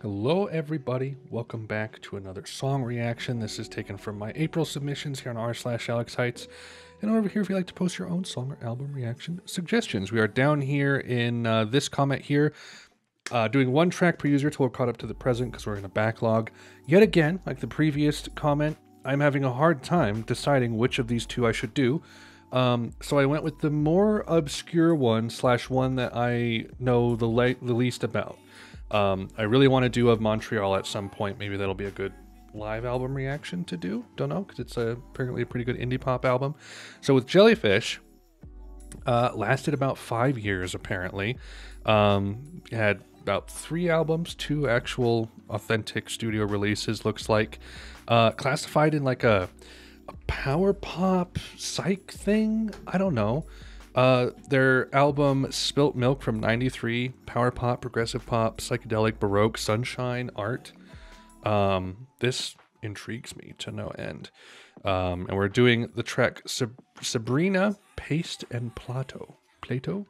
Hello, everybody. Welcome back to another song reaction. This is taken from my April submissions here on r slash Alex Haitz. And over here, if you'd like to post your own song or album reaction suggestions, we are down here in uh, this comment here, uh, doing one track per user till we're caught up to the present because we're in a backlog. Yet again, like the previous comment, I'm having a hard time deciding which of these two I should do. Um, so I went with the more obscure one slash one that I know the, le- the least about. Um, I really want to do of Montreal at some point. Maybe that'll be a good live album reaction to do. Don't know because it's a, apparently a pretty good indie pop album. So with Jellyfish, uh, lasted about five years apparently. Um, had about three albums, two actual authentic studio releases. Looks like uh, classified in like a, a power pop psych thing. I don't know. Uh, their album Spilt Milk from 93, power pop, progressive pop, psychedelic, baroque, sunshine, art. Um, this intrigues me to no end. Um, and we're doing the track Sab- Sebrina, Paste, and Plato. Plato?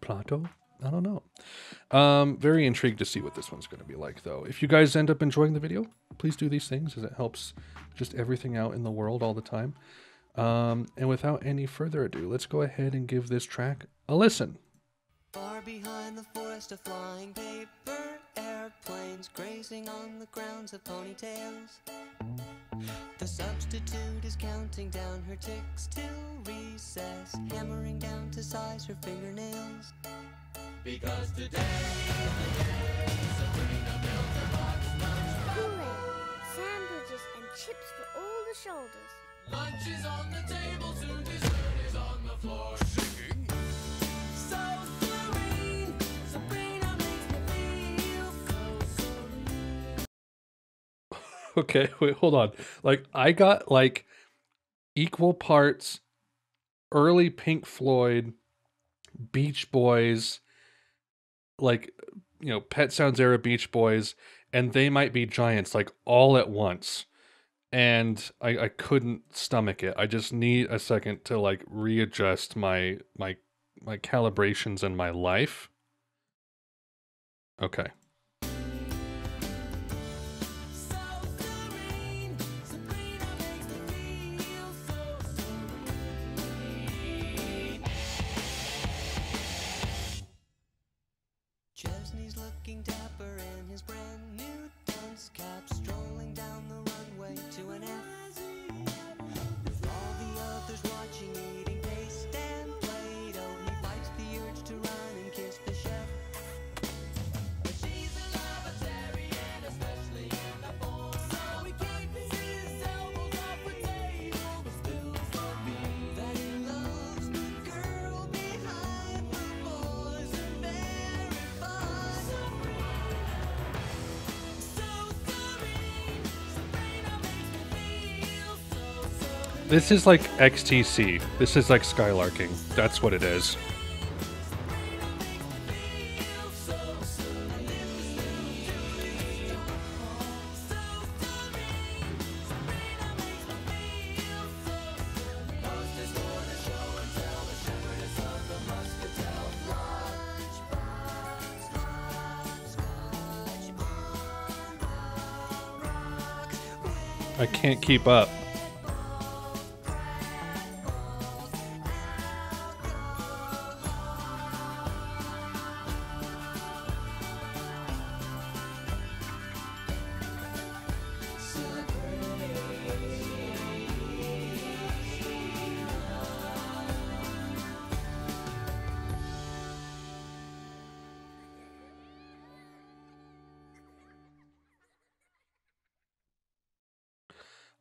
Plato? I don't know. Um, very intrigued to see what this one's going to be like, though. If you guys end up enjoying the video, please do these things as it helps just everything out in the world all the time. Um, and without any further ado, let's go ahead and give this track a listen. Far behind the forest of flying paper airplanes grazing on the grounds of ponytails. The substitute is counting down her ticks till recess, hammering down to size her fingernails. Because today, Kool-Aid, sandwiches, and chips for all the shoulders. Lunch is on the table, dessert is on the floor. Okay, wait, hold on. Like, I got like equal parts early Pink Floyd, Beach Boys, like, you know, Pet Sounds era Beach Boys, and They Might Be Giants, like all at once. And I, I couldn't stomach it. I just need a second to like readjust my my my calibrations in my life. Okay. This is like XTC. This is like skylarking. That's what it is. I can't keep up.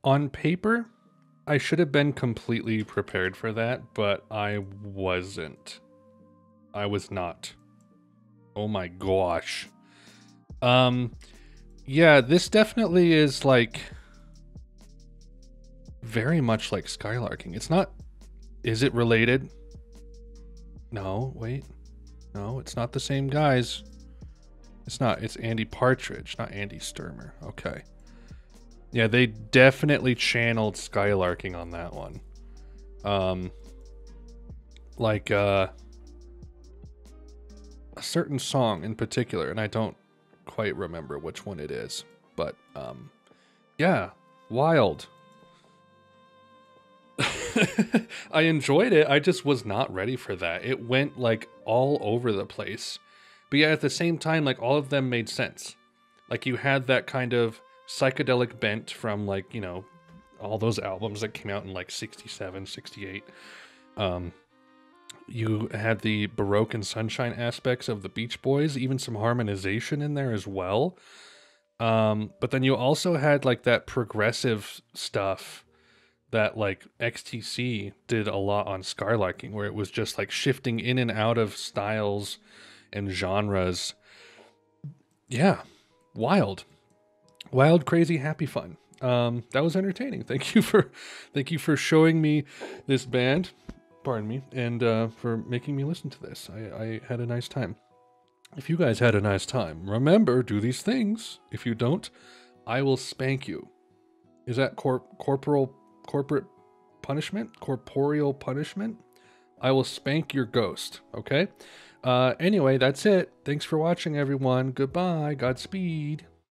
On paper, I should have been completely prepared for that, but I wasn't. I was not. Oh my gosh. Um yeah, this definitely is like very much like skylarking. It's not is it related? No, wait. No, it's not the same guys. It's not. It's Andy Partridge, not Andy Sturmer. Okay. Yeah, they definitely channeled skylarking on that one. Um like uh a certain song in particular, and I don't quite remember which one it is, but um, yeah, wild. I enjoyed it. I just was not ready for that. It went like all over the place. But yeah, at the same time, like all of them made sense. Like you had that kind of psychedelic bent from like, you know, all those albums that came out in like 67, 68. Um, you had the Baroque and Sunshine aspects of the Beach Boys, even some harmonization in there as well. Um, but then you also had like that progressive stuff that like XTC did a lot on Skylarking, where it was just like shifting in and out of styles and genres. Yeah, wild, wild, crazy, happy fun. Um, that was entertaining. Thank you for, thank you for showing me this band. Pardon me, and uh, for making me listen to this. I, I had a nice time. If you guys had a nice time, remember do these things. If you don't, I will spank you. Is that cor- corporal corporate punishment? Corporeal punishment? I will spank your ghost. Okay. Uh, anyway, that's it. Thanks for watching, everyone. Goodbye. Godspeed.